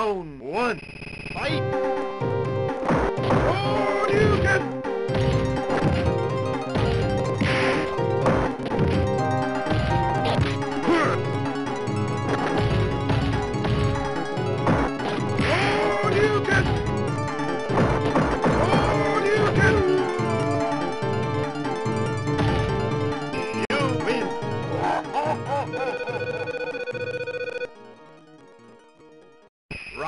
Round one. Fight!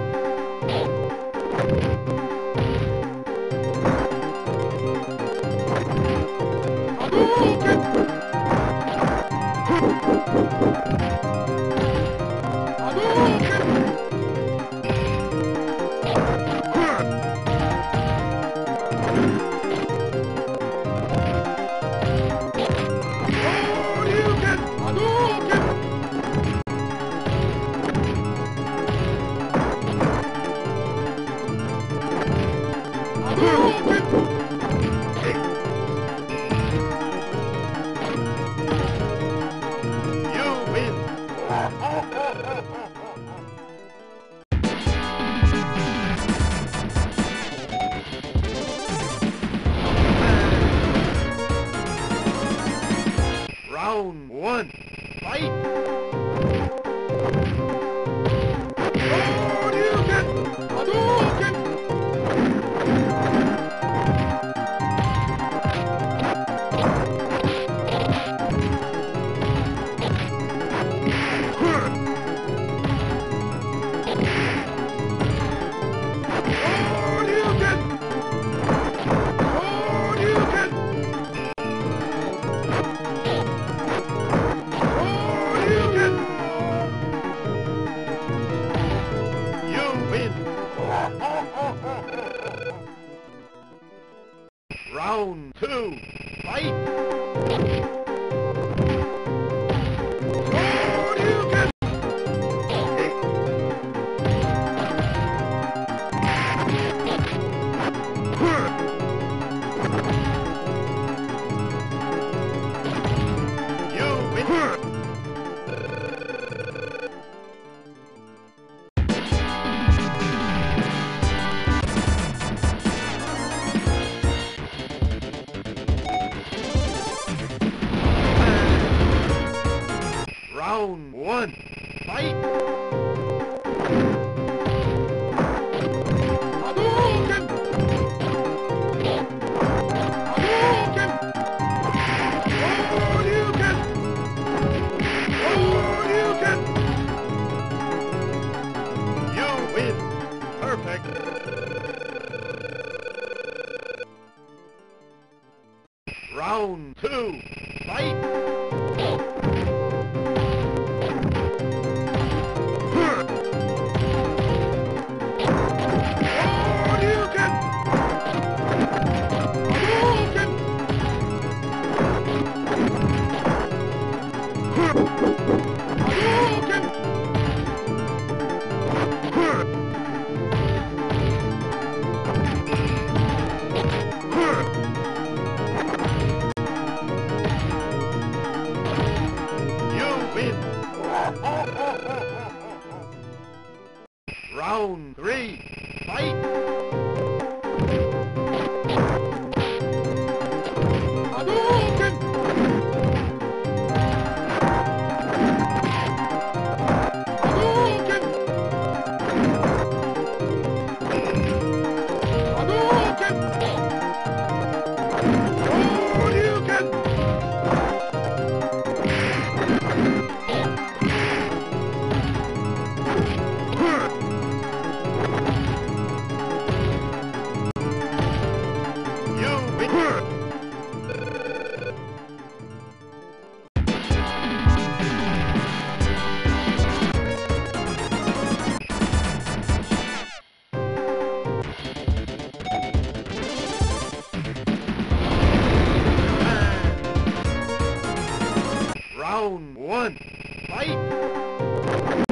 Bye. Round two, fight! Huh! Round two. Fight! Round three, fight! Round one. Fight!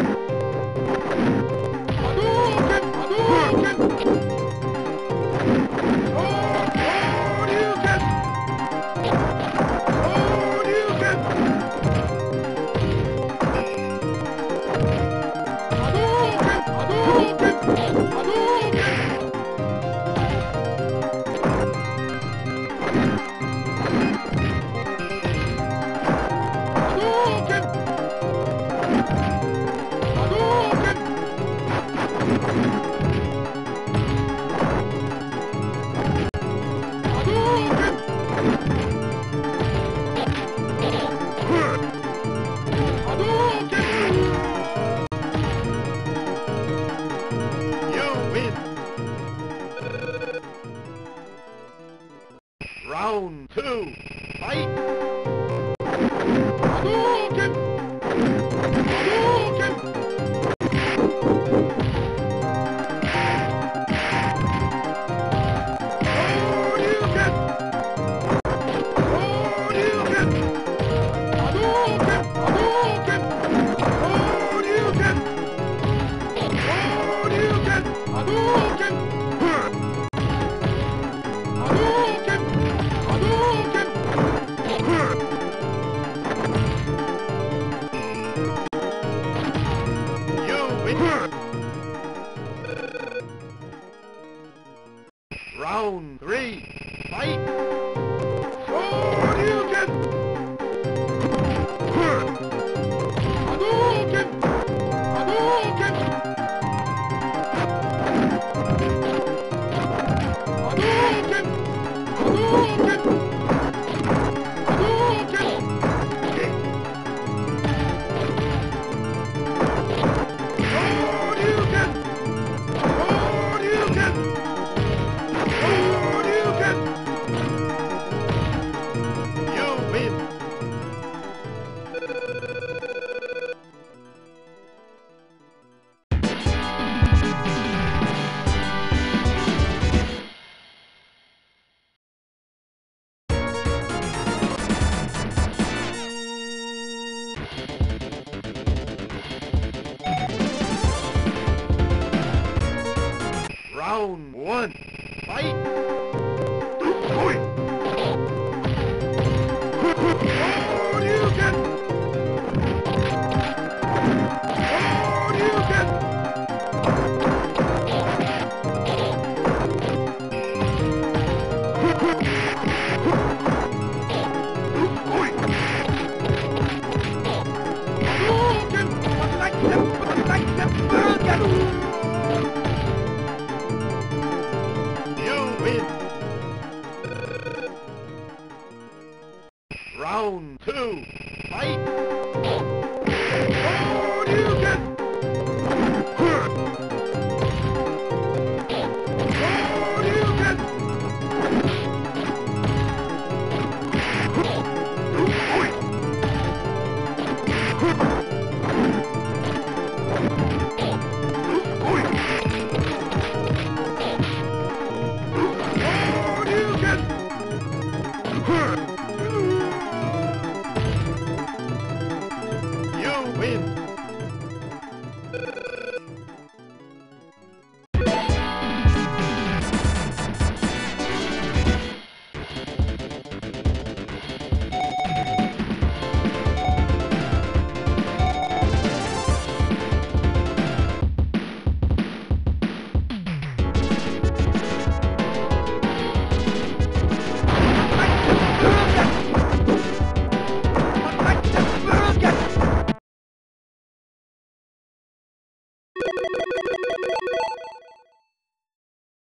Round two, fight! we can. Round one. Fight! win.